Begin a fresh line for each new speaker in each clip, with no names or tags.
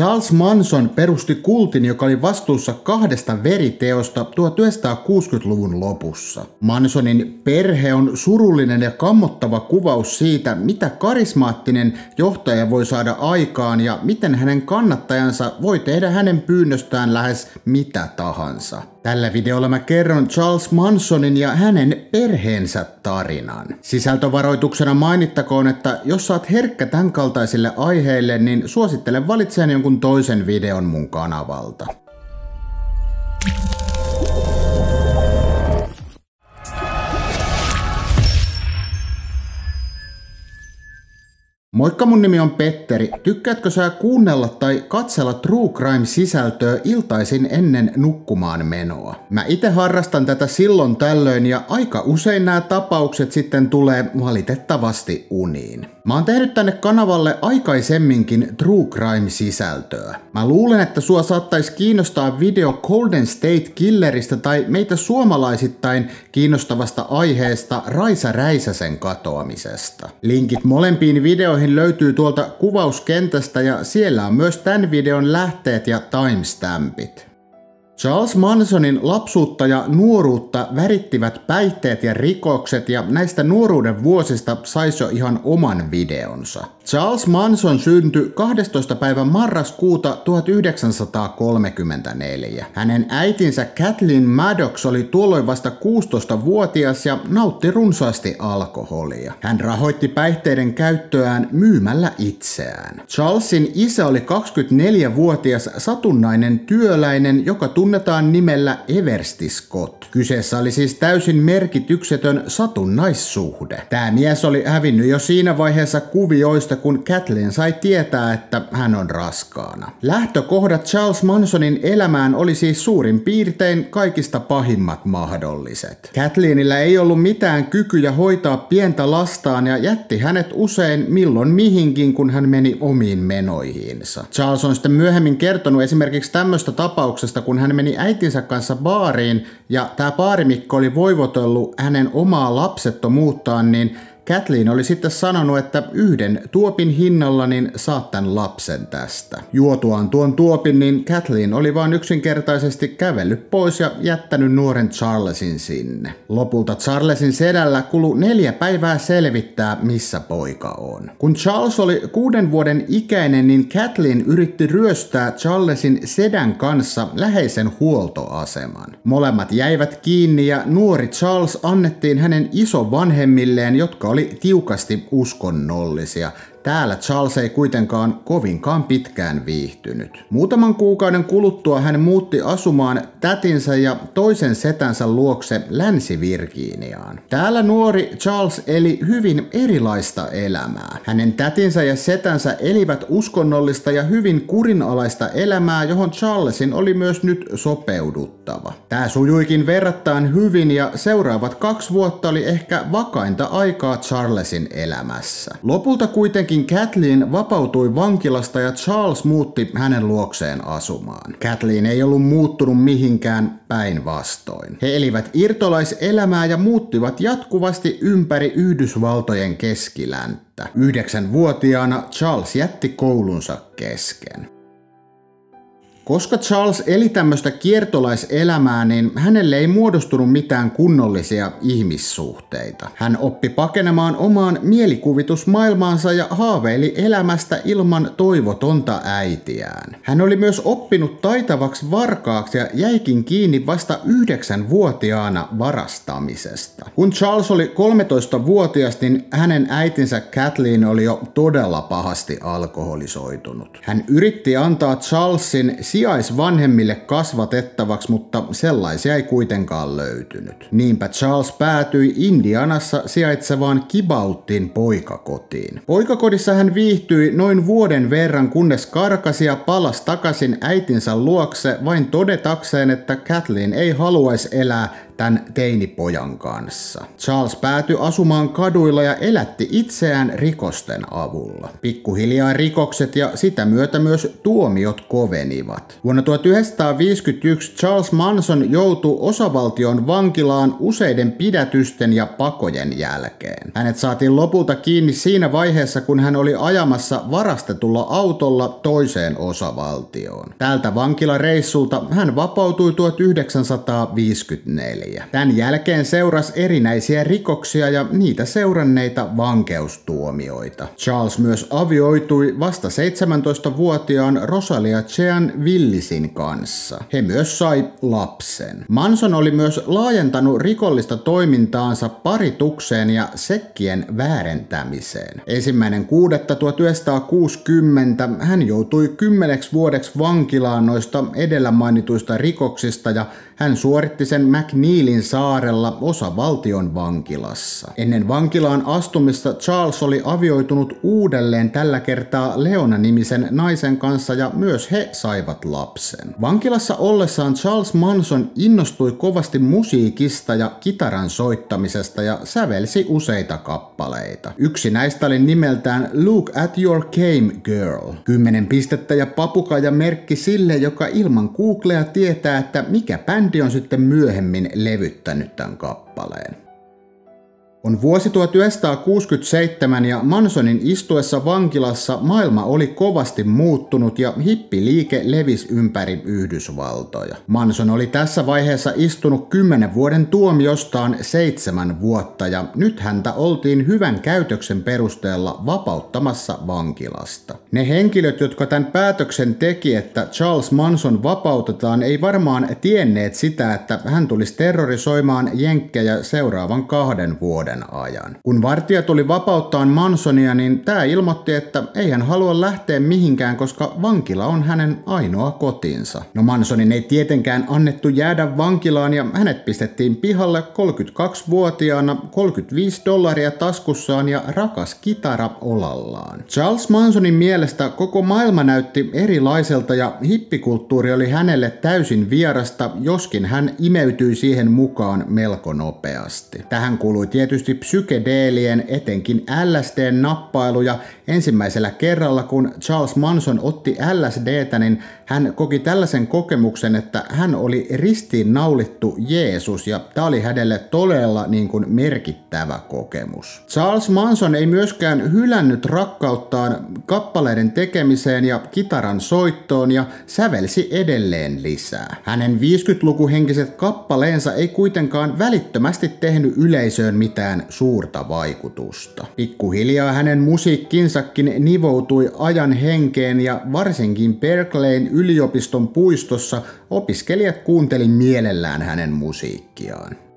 Charles Manson perusti kultin, joka oli vastuussa kahdesta veriteosta 1960-luvun lopussa. Mansonin perhe on surullinen ja kammottava kuvaus siitä, mitä karismaattinen johtaja voi saada aikaan ja miten hänen kannattajansa voi tehdä hänen pyynnöstään lähes mitä tahansa. Tällä videolla mä kerron Charles Mansonin ja hänen perheensä tarinan. Sisältövaroituksena mainittakoon, että jos saat herkkä tämän kaltaisille aiheille, niin suosittelen valitsemaan jonkun toisen videon mun kanavalta. Moikka, mun nimi on Petteri. Tykkäätkö sä kuunnella tai katsella True Crime-sisältöä iltaisin ennen nukkumaan menoa? Mä itse harrastan tätä silloin tällöin ja aika usein nämä tapaukset sitten tulee valitettavasti uniin. Mä oon tehnyt tänne kanavalle aikaisemminkin True Crime-sisältöä. Mä luulen, että sua saattaisi kiinnostaa video Golden State Killeristä tai meitä suomalaisittain kiinnostavasta aiheesta Raisa Räisäsen katoamisesta. Linkit molempiin videoihin löytyy tuolta kuvauskentästä ja siellä on myös tämän videon lähteet ja timestampit. Charles Mansonin lapsuutta ja nuoruutta värittivät päihteet ja rikokset ja näistä nuoruuden vuosista saisi jo ihan oman videonsa. Charles Manson syntyi 12. päivä marraskuuta 1934. Hänen äitinsä Kathleen Maddox oli tuolloin vasta 16-vuotias ja nautti runsaasti alkoholia. Hän rahoitti päihteiden käyttöään myymällä itseään. Charlesin isä oli 24-vuotias satunnainen työläinen, joka tunnetaan nimellä Eversti Scott. Kyseessä oli siis täysin merkityksetön satunnaissuhde. Tämä mies oli hävinnyt jo siinä vaiheessa kuvioista, kun Kathleen sai tietää, että hän on raskaana. Lähtökohdat Charles Mansonin elämään oli siis suurin piirtein kaikista pahimmat mahdolliset. Kathleenillä ei ollut mitään kykyjä hoitaa pientä lastaan ja jätti hänet usein milloin mihinkin, kun hän meni omiin menoihinsa. Charles on sitten myöhemmin kertonut esimerkiksi tämmöistä tapauksesta, kun hän meni äitinsä kanssa baariin ja tämä baarimikko oli voivotellut hänen omaa lapsettomuuttaan, niin Kathleen oli sitten sanonut, että yhden tuopin hinnalla niin saat tämän lapsen tästä. Juotuaan tuon tuopin, niin Kathleen oli vain yksinkertaisesti kävellyt pois ja jättänyt nuoren Charlesin sinne. Lopulta Charlesin sedällä kulu neljä päivää selvittää, missä poika on. Kun Charles oli kuuden vuoden ikäinen, niin Kathleen yritti ryöstää Charlesin sedän kanssa läheisen huoltoaseman. Molemmat jäivät kiinni ja nuori Charles annettiin hänen isovanhemmilleen, jotka oli oli tiukasti uskonnollisia Täällä Charles ei kuitenkaan kovinkaan pitkään viihtynyt. Muutaman kuukauden kuluttua hän muutti asumaan tätinsä ja toisen setänsä luokse Länsi-Virginiaan. Täällä nuori Charles eli hyvin erilaista elämää. Hänen tätinsä ja setänsä elivät uskonnollista ja hyvin kurinalaista elämää, johon Charlesin oli myös nyt sopeuduttava. Tämä sujuikin verrattain hyvin ja seuraavat kaksi vuotta oli ehkä vakainta aikaa Charlesin elämässä. Lopulta kuitenkin Kuitenkin Kathleen vapautui vankilasta ja Charles muutti hänen luokseen asumaan. Kathleen ei ollut muuttunut mihinkään päinvastoin. He elivät irtolaiselämää ja muuttivat jatkuvasti ympäri Yhdysvaltojen keskilänttä. Yhdeksänvuotiaana Charles jätti koulunsa kesken. Koska Charles eli tämmöistä kiertolaiselämää, niin hänelle ei muodostunut mitään kunnollisia ihmissuhteita. Hän oppi pakenemaan omaan mielikuvitusmaailmaansa ja haaveili elämästä ilman toivotonta äitiään. Hän oli myös oppinut taitavaksi varkaaksi ja jäikin kiinni vasta yhdeksänvuotiaana varastamisesta. Kun Charles oli 13-vuotias, niin hänen äitinsä Kathleen oli jo todella pahasti alkoholisoitunut. Hän yritti antaa Charlesin sijaisvanhemmille kasvatettavaksi, mutta sellaisia ei kuitenkaan löytynyt. Niinpä Charles päätyi Indianassa sijaitsevaan Kibauttin poikakotiin. Poikakodissa hän viihtyi noin vuoden verran, kunnes karkasi ja palasi takaisin äitinsä luokse vain todetakseen, että Kathleen ei haluaisi elää tämän teinipojan kanssa. Charles päätyi asumaan kaduilla ja elätti itseään rikosten avulla. Pikkuhiljaa rikokset ja sitä myötä myös tuomiot kovenivat. Vuonna 1951 Charles Manson joutui osavaltion vankilaan useiden pidätysten ja pakojen jälkeen. Hänet saatiin lopulta kiinni siinä vaiheessa, kun hän oli ajamassa varastetulla autolla toiseen osavaltioon. Tältä vankilareissulta hän vapautui 1954. Tämän jälkeen seurasi erinäisiä rikoksia ja niitä seuranneita vankeustuomioita. Charles myös avioitui vasta 17-vuotiaan Rosalia Chean Willisin kanssa. He myös sai lapsen. Manson oli myös laajentanut rikollista toimintaansa paritukseen ja sekkien väärentämiseen. Ensimmäinen 1960 hän joutui kymmeneksi vuodeksi vankilaan noista edellä mainituista rikoksista ja hän suoritti sen McNeilin saarella osa valtion vankilassa. Ennen vankilaan astumista Charles oli avioitunut uudelleen tällä kertaa Leona-nimisen naisen kanssa ja myös he saivat lapsen. Vankilassa ollessaan Charles Manson innostui kovasti musiikista ja kitaran soittamisesta ja sävelsi useita kappaleita. Yksi näistä oli nimeltään Look at Your Game Girl. Kymmenen pistettä ja papukaja merkki sille, joka ilman Googlea tietää, että mikä bändi on sitten myöhemmin levyttänyt tämän kappaleen. On vuosi 1967 ja Mansonin istuessa vankilassa maailma oli kovasti muuttunut ja hippiliike levisi ympäri Yhdysvaltoja. Manson oli tässä vaiheessa istunut 10 vuoden tuomiostaan seitsemän vuotta ja nyt häntä oltiin hyvän käytöksen perusteella vapauttamassa vankilasta. Ne henkilöt, jotka tämän päätöksen teki, että Charles Manson vapautetaan, ei varmaan tienneet sitä, että hän tulisi terrorisoimaan jenkkejä seuraavan kahden vuoden vuoden ajan. Kun vartija tuli vapauttaa Mansonia, niin tämä ilmoitti, että ei hän halua lähteä mihinkään, koska vankila on hänen ainoa kotinsa. No Mansonin ei tietenkään annettu jäädä vankilaan ja hänet pistettiin pihalle 32-vuotiaana 35 dollaria taskussaan ja rakas kitara olallaan. Charles Mansonin mielestä koko maailma näytti erilaiselta ja hippikulttuuri oli hänelle täysin vierasta, joskin hän imeytyi siihen mukaan melko nopeasti. Tähän kuului tietysti tietysti psykedeelien, etenkin LSDn nappailuja ensimmäisellä kerralla, kun Charles Manson otti LSDtä, niin hän koki tällaisen kokemuksen, että hän oli ristiin naulittu Jeesus ja tämä oli hänelle todella niin kuin merkittävä kokemus. Charles Manson ei myöskään hylännyt rakkauttaan kappaleiden tekemiseen ja kitaran soittoon ja sävelsi edelleen lisää. Hänen 50-lukuhenkiset kappaleensa ei kuitenkaan välittömästi tehnyt yleisöön mitään suurta vaikutusta. Pikkuhiljaa hänen musiikkinsakin nivoutui ajan henkeen ja varsinkin Berkeleyn yliopiston puistossa opiskelijat kuunteli mielellään hänen musiikkiaan.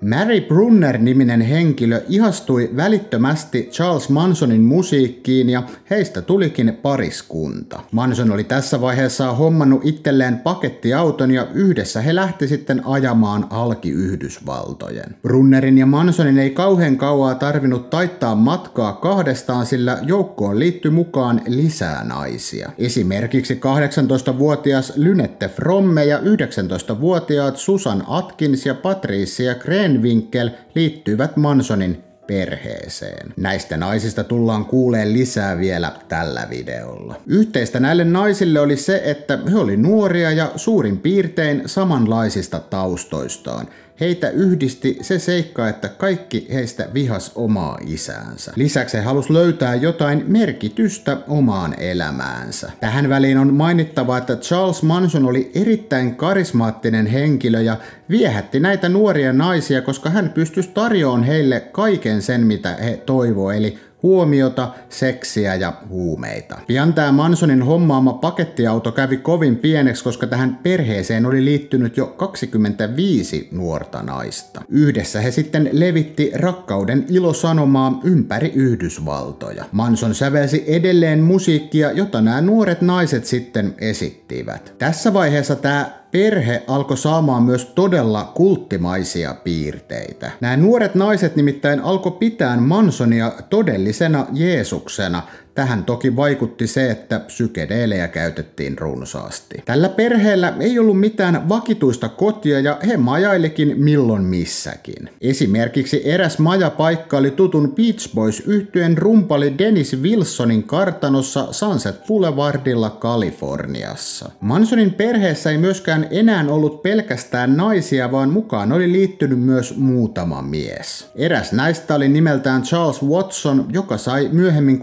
Mary Brunner-niminen henkilö ihastui välittömästi Charles Mansonin musiikkiin ja heistä tulikin pariskunta. Manson oli tässä vaiheessa hommannut itselleen pakettiauton ja yhdessä he lähti sitten ajamaan halki Yhdysvaltojen. Brunnerin ja Mansonin ei kauhean kauaa tarvinnut taittaa matkaa kahdestaan, sillä joukkoon liittyi mukaan lisää naisia. Esimerkiksi 18-vuotias Lynette Fromme ja 19-vuotiaat Susan Atkins ja Patricia Crane Grenwinkel liittyivät Mansonin perheeseen. Näistä naisista tullaan kuuleen lisää vielä tällä videolla. Yhteistä näille naisille oli se, että he oli nuoria ja suurin piirtein samanlaisista taustoistaan – Heitä yhdisti se seikka, että kaikki heistä vihas omaa isäänsä. Lisäksi he halusi löytää jotain merkitystä omaan elämäänsä. Tähän väliin on mainittava, että Charles Manson oli erittäin karismaattinen henkilö ja viehätti näitä nuoria naisia, koska hän pystyi tarjoamaan heille kaiken sen, mitä he toivoo, eli huomiota, seksiä ja huumeita. Pian tämä Mansonin hommaama pakettiauto kävi kovin pieneksi, koska tähän perheeseen oli liittynyt jo 25 nuorta naista. Yhdessä he sitten levitti rakkauden ilosanomaa ympäri Yhdysvaltoja. Manson sävelsi edelleen musiikkia, jota nämä nuoret naiset sitten esittivät. Tässä vaiheessa tämä perhe alkoi saamaan myös todella kulttimaisia piirteitä. Nämä nuoret naiset nimittäin alkoi pitää Mansonia todellisena Jeesuksena Tähän toki vaikutti se, että psykedeelejä käytettiin runsaasti. Tällä perheellä ei ollut mitään vakituista kotia ja he majailikin milloin missäkin. Esimerkiksi eräs majapaikka oli tutun Beach Boys yhtyen rumpali Dennis Wilsonin kartanossa Sunset Boulevardilla Kaliforniassa. Mansonin perheessä ei myöskään enää ollut pelkästään naisia, vaan mukaan oli liittynyt myös muutama mies. Eräs näistä oli nimeltään Charles Watson, joka sai myöhemmin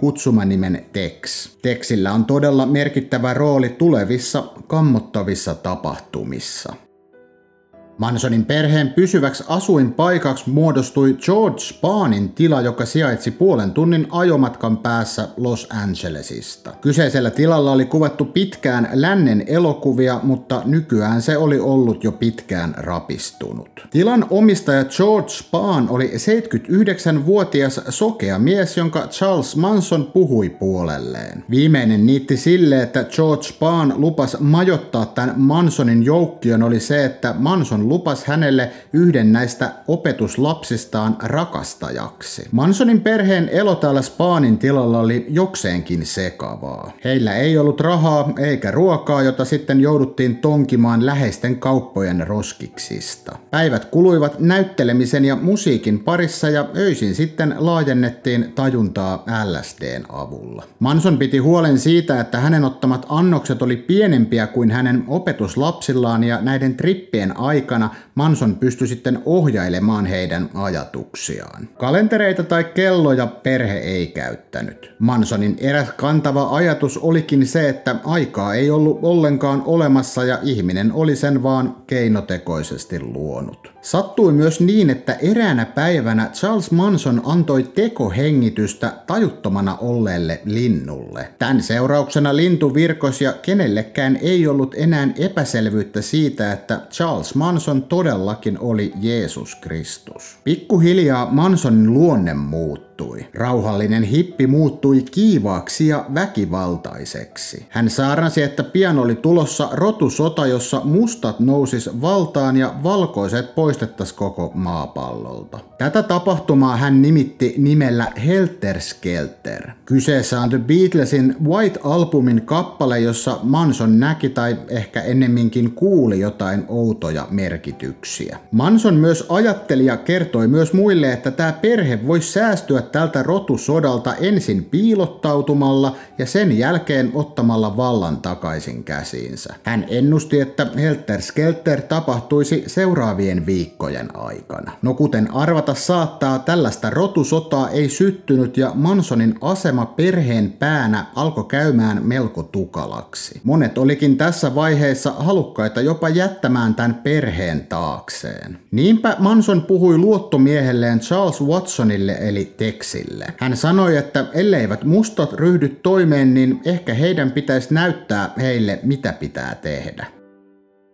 nimen Tex. Texillä on todella merkittävä rooli tulevissa kammottavissa tapahtumissa. Mansonin perheen pysyväksi asuinpaikaksi muodostui George Spaanin tila, joka sijaitsi puolen tunnin ajomatkan päässä Los Angelesista. Kyseisellä tilalla oli kuvattu pitkään lännen elokuvia, mutta nykyään se oli ollut jo pitkään rapistunut. Tilan omistaja George Spaan oli 79-vuotias sokea mies, jonka Charles Manson puhui puolelleen. Viimeinen niitti sille, että George Spaan lupas majottaa tämän Mansonin joukkion oli se, että Lupas hänelle yhden näistä opetuslapsistaan rakastajaksi. Mansonin perheen elo täällä Spaanin tilalla oli jokseenkin sekavaa. Heillä ei ollut rahaa eikä ruokaa, jota sitten jouduttiin tonkimaan läheisten kauppojen roskiksista. Päivät kuluivat näyttelemisen ja musiikin parissa ja öisin sitten laajennettiin tajuntaa LSDn avulla. Manson piti huolen siitä, että hänen ottamat annokset oli pienempiä kuin hänen opetuslapsillaan ja näiden trippien aikana aikana Manson pystyi sitten ohjailemaan heidän ajatuksiaan. Kalentereita tai kelloja perhe ei käyttänyt. Mansonin eräs kantava ajatus olikin se, että aikaa ei ollut ollenkaan olemassa ja ihminen oli sen vaan keinotekoisesti luonut. Sattui myös niin, että eräänä päivänä Charles Manson antoi tekohengitystä tajuttomana olleelle linnulle. Tämän seurauksena lintu virkosi ja kenellekään ei ollut enää epäselvyyttä siitä, että Charles Manson todellakin oli Jeesus Kristus. Pikkuhiljaa Mansonin luonne muuttui muuttui. Rauhallinen hippi muuttui kiivaaksi ja väkivaltaiseksi. Hän saarnasi, että pian oli tulossa rotusota, jossa mustat nousis valtaan ja valkoiset poistettas koko maapallolta. Tätä tapahtumaa hän nimitti nimellä Helter Skelter. Kyseessä on The Beatlesin White Albumin kappale, jossa Manson näki tai ehkä ennemminkin kuuli jotain outoja merkityksiä. Manson myös ajatteli ja kertoi myös muille, että tämä perhe voisi säästyä tältä rotusodalta ensin piilottautumalla ja sen jälkeen ottamalla vallan takaisin käsiinsä. Hän ennusti, että Helter Skelter tapahtuisi seuraavien viikkojen aikana. No kuten arvata saattaa, tällaista rotusotaa ei syttynyt ja Mansonin asema perheen päänä alkoi käymään melko tukalaksi. Monet olikin tässä vaiheessa halukkaita jopa jättämään tämän perheen taakseen. Niinpä Manson puhui luottomiehelleen Charles Watsonille eli Texille. Hän sanoi, että elleivät mustat ryhdy toimeen, niin ehkä heidän pitäisi näyttää heille, mitä pitää tehdä.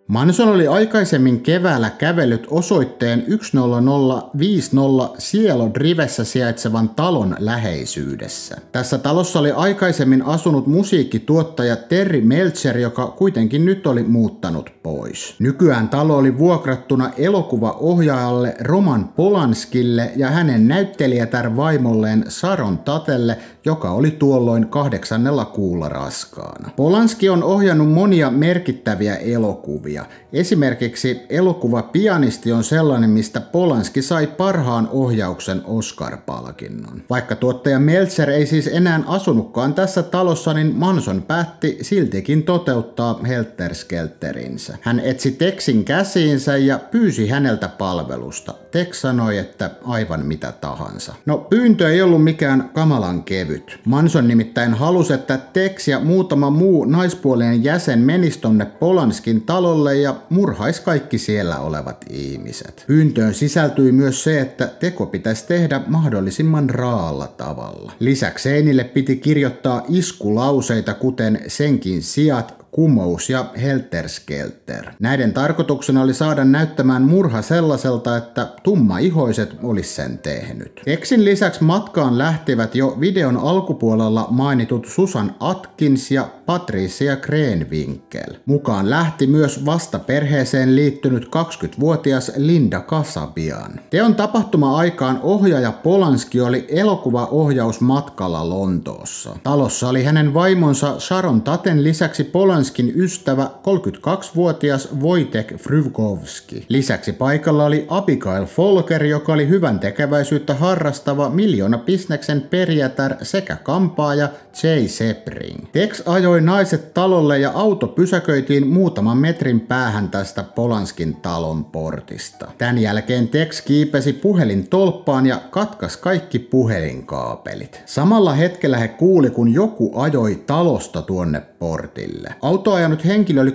Manson oli aikaisemmin keväällä kävellyt osoitteen 10050 Cielo Drivessä sijaitsevan talon läheisyydessä. Tässä talossa oli aikaisemmin asunut musiikkituottaja Terry Meltzer, joka kuitenkin nyt oli muuttanut pois. Nykyään talo oli vuokrattuna elokuvaohjaajalle Roman Polanskille ja hänen näyttelijätär vaimolleen Saron Tatelle, joka oli tuolloin kahdeksannella kuulla raskaana. Polanski on ohjannut monia merkittäviä elokuvia elokuvia. Esimerkiksi elokuva Pianisti on sellainen, mistä Polanski sai parhaan ohjauksen Oscar-palkinnon. Vaikka tuottaja Meltzer ei siis enää asunutkaan tässä talossa, niin Manson päätti siltikin toteuttaa Helter-skelterinsä. Hän etsi Texin käsiinsä ja pyysi häneltä palvelusta. Tex sanoi, että aivan mitä tahansa. No pyyntö ei ollut mikään kamalan kevyt. Manson nimittäin halusi, että Tex ja muutama muu naispuolinen jäsen menisi tonne Polanskin talolle paikalle ja murhais kaikki siellä olevat ihmiset. Pyyntöön sisältyi myös se, että teko pitäisi tehdä mahdollisimman raalla tavalla. Lisäksi seinille piti kirjoittaa iskulauseita, kuten senkin sijat kumous ja helterskelter. Näiden tarkoituksena oli saada näyttämään murha sellaiselta, että tumma-ihoiset olisi sen tehnyt. Eksin lisäksi matkaan lähtivät jo videon alkupuolella mainitut Susan Atkins ja Patricia Krenwinkel. Mukaan lähti myös vasta perheeseen liittynyt 20-vuotias Linda Kasabian. Teon tapahtuma-aikaan ohjaaja Polanski oli elokuvaohjausmatkalla Lontoossa. Talossa oli hänen vaimonsa Sharon Taten lisäksi Polanskin ystävä 32-vuotias Wojtek Frywkowski. Lisäksi paikalla oli Abigail Folker, joka oli hyvän tekeväisyyttä harrastava miljoona bisneksen perijätär sekä kampaaja Jay Sepring. Tex ajoi naiset talolle ja auto pysäköitiin muutaman metrin päähän tästä Polanskin talon portista. Tämän jälkeen Tex kiipesi puhelin tolppaan ja katkas kaikki puhelinkaapelit. Samalla hetkellä he kuuli, kun joku ajoi talosta tuonne portille. Auto ajanut henkilö oli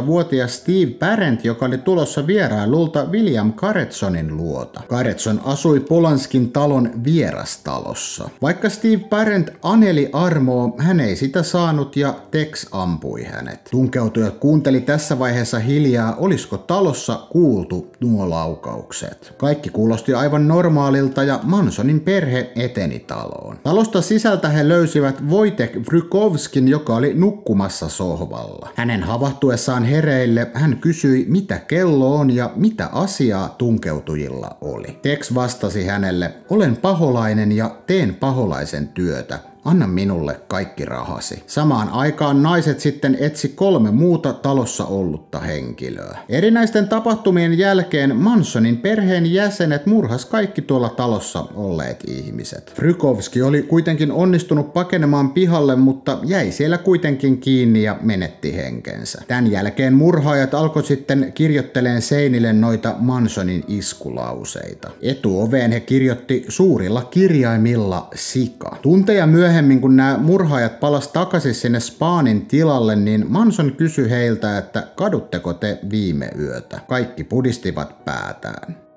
18-vuotias Steve Parent, joka oli tulossa vierailulta William Caretsonin luota. Caretson asui Polanskin talon vierastalossa. Vaikka Steve Parent aneli armoa, hän ei sitä saanut ja Tex ampui hänet. Tunkeutujat kuunteli tässä vaiheessa hiljaa, olisiko talossa kuultu nuo laukaukset. Kaikki kuulosti aivan normaalilta ja Mansonin perhe eteni taloon. Talosta sisältä he löysivät Wojtek Vrykovskin, joka oli nukkumassa sohvalla. Hänen havahtuessaan hereille hän kysyi, mitä kello on ja mitä asiaa tunkeutujilla oli. Tex vastasi hänelle, olen paholainen ja teen paholaisen työtä anna minulle kaikki rahasi. Samaan aikaan naiset sitten etsi kolme muuta talossa ollutta henkilöä. Erinäisten tapahtumien jälkeen Mansonin perheen jäsenet murhas kaikki tuolla talossa olleet ihmiset. Frykovski oli kuitenkin onnistunut pakenemaan pihalle, mutta jäi siellä kuitenkin kiinni ja menetti henkensä. Tämän jälkeen murhaajat alkoi sitten kirjoitteleen seinille noita Mansonin iskulauseita. Etuoveen he kirjoitti suurilla kirjaimilla sika. Tunteja myöhemmin myöhemmin, kun nämä murhaajat palas takaisin sinne Spaanin tilalle, niin Manson kysyi heiltä, että kadutteko te viime yötä. Kaikki pudistivat päätään.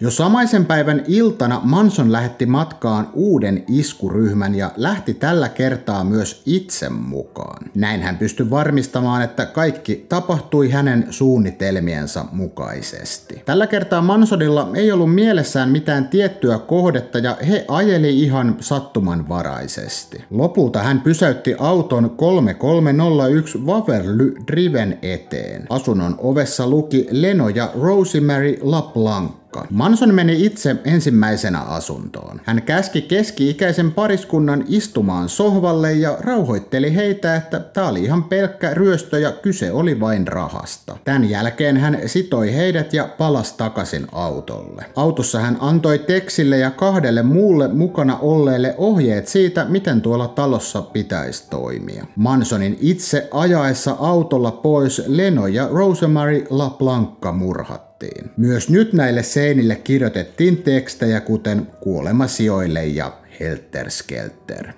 Jo samaisen päivän iltana Manson lähetti matkaan uuden iskuryhmän ja lähti tällä kertaa myös itse mukaan. Näin hän pystyi varmistamaan, että kaikki tapahtui hänen suunnitelmiensa mukaisesti. Tällä kertaa Mansonilla ei ollut mielessään mitään tiettyä kohdetta ja he ajeli ihan sattumanvaraisesti. Lopulta hän pysäytti auton 3301 Waverly Driven eteen. Asunnon ovessa luki Leno ja Rosemary LaPlanck paikkaan. Manson meni itse ensimmäisenä asuntoon. Hän käski keski-ikäisen pariskunnan istumaan sohvalle ja rauhoitteli heitä, että tämä oli ihan pelkkä ryöstö ja kyse oli vain rahasta. Tämän jälkeen hän sitoi heidät ja palasi takaisin autolle. Autossa hän antoi Teksille ja kahdelle muulle mukana olleelle ohjeet siitä, miten tuolla talossa pitäisi toimia. Mansonin itse ajaessa autolla pois Leno ja Rosemary LaPlancca murhat kirjoitettiin. Myös nyt näille seinille kirjoitettiin tekstejä kuten Kuolema sijoille ja Helter Skelter.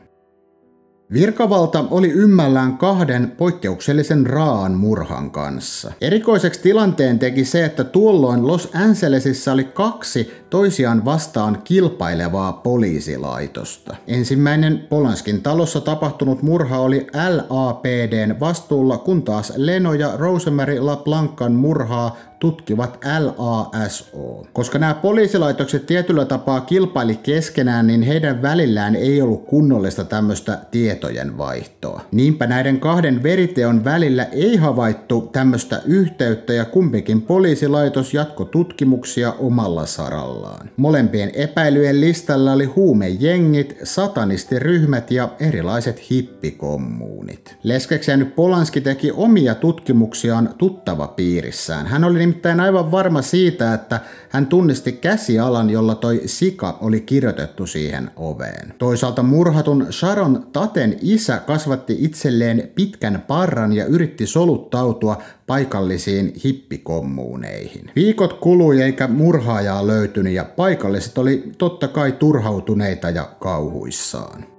Virkavalta oli ymmällään kahden poikkeuksellisen raan murhan kanssa. Erikoiseksi tilanteen teki se, että tuolloin Los Angelesissa oli kaksi toisiaan vastaan kilpailevaa poliisilaitosta. Ensimmäinen Polanskin talossa tapahtunut murha oli LAPDn vastuulla, kun taas Leno ja Rosemary LaPlancan murhaa tutkivat LASO. Koska nämä poliisilaitokset tietyllä tapaa kilpaili keskenään, niin heidän välillään ei ollut kunnollista tämmöistä tietojen vaihtoa. Niinpä näiden kahden veriteon välillä ei havaittu tämmöistä yhteyttä ja kumpikin poliisilaitos jatko tutkimuksia omalla sarallaan. Molempien epäilyjen listalla oli huumejengit, satanistiryhmät ja erilaiset hippikommuunit. Leskeksi jäänyt Polanski teki omia tutkimuksiaan tuttava piirissään. Hän oli nimittäin aivan varma siitä, että hän tunnisti käsialan, jolla toi sika oli kirjoitettu siihen oveen. Toisaalta murhatun Sharon Taten isä kasvatti itselleen pitkän parran ja yritti soluttautua paikallisiin hippikommuuneihin. Viikot kului eikä murhaajaa löytynyt ja paikalliset oli totta kai turhautuneita ja kauhuissaan.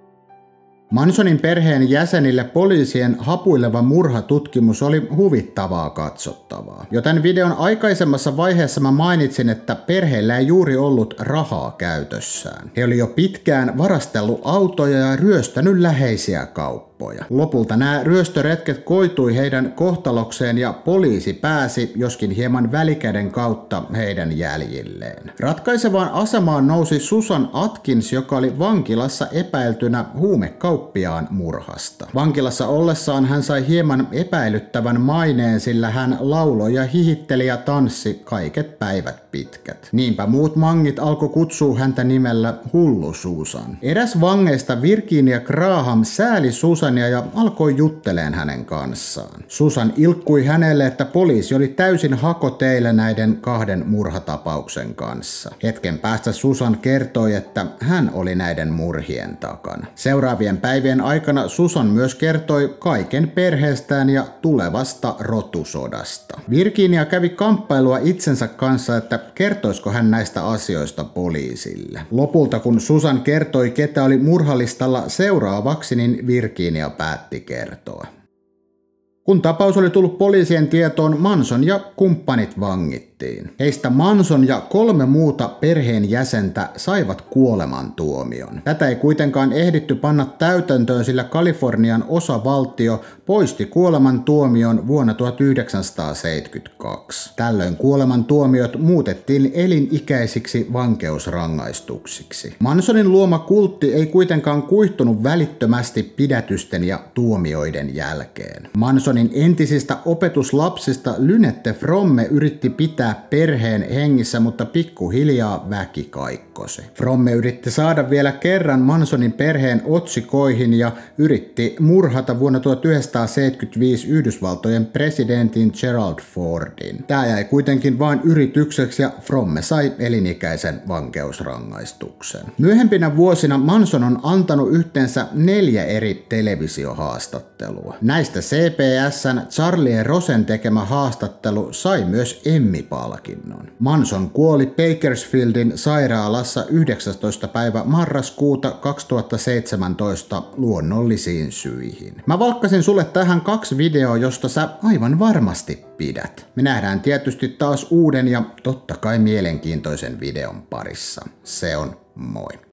Mansonin perheen jäsenille poliisien hapuileva murhatutkimus oli huvittavaa katsottavaa. Joten videon aikaisemmassa vaiheessa mä mainitsin, että perheellä ei juuri ollut rahaa käytössään. He oli jo pitkään varastellut autoja ja ryöstänyt läheisiä kauppoja kauppoja. Lopulta nämä ryöstöretket koitui heidän kohtalokseen ja poliisi pääsi, joskin hieman välikäden kautta, heidän jäljilleen. Ratkaisevaan asemaan nousi Susan Atkins, joka oli vankilassa epäiltynä huumekauppiaan murhasta. Vankilassa ollessaan hän sai hieman epäilyttävän maineen, sillä hän lauloi ja hihitteli ja tanssi kaiket päivät pitkät. Niinpä muut mangit alkoi kutsua häntä nimellä Hullu Susan. Eräs vangeista Virginia Graham sääli Susania ja alkoi jutteleen hänen kanssaan. Susan ilkkui hänelle, että poliisi oli täysin hakoteillä näiden kahden murhatapauksen kanssa. Hetken päästä Susan kertoi, että hän oli näiden murhien takana. Seuraavien päivien aikana Susan myös kertoi kaiken perheestään ja tulevasta rotusodasta. Virginia kävi kamppailua itsensä kanssa, että kertoisiko hän näistä asioista poliisille. Lopulta kun Susan kertoi, ketä oli murhalistalla seuraavaksi, niin Virginia päätti kertoa. Kun tapaus oli tullut poliisien tietoon, Manson ja kumppanit vangittiin. Heistä Manson ja kolme muuta perheen jäsentä saivat kuolemantuomion. Tätä ei kuitenkaan ehditty panna täytäntöön, sillä Kalifornian osavaltio poisti kuolemantuomion vuonna 1972. Tällöin kuolemantuomiot muutettiin elinikäisiksi vankeusrangaistuksiksi. Mansonin luoma kultti ei kuitenkaan kuihtunut välittömästi pidätysten ja tuomioiden jälkeen. Manson Mansonin entisistä opetuslapsista Lynette Fromme yritti pitää perheen hengissä, mutta pikkuhiljaa väki kaikkosi. Fromme yritti saada vielä kerran Mansonin perheen otsikoihin ja yritti murhata vuonna 1975 Yhdysvaltojen presidentin Gerald Fordin. Tämä jäi kuitenkin vain yritykseksi ja Fromme sai elinikäisen vankeusrangaistuksen. Myöhempinä vuosina Manson on antanut yhteensä neljä eri televisiohaastattelua. Näistä CPS CBSn Charlie Rosen tekemä haastattelu sai myös Emmy-palkinnon. Manson kuoli Bakersfieldin sairaalassa 19. päivä marraskuuta 2017 luonnollisiin syihin. Mä valkkasin sulle tähän kaksi videoa, josta sä aivan varmasti pidät. Me nähdään tietysti taas uuden ja totta kai mielenkiintoisen videon parissa. Se on moi.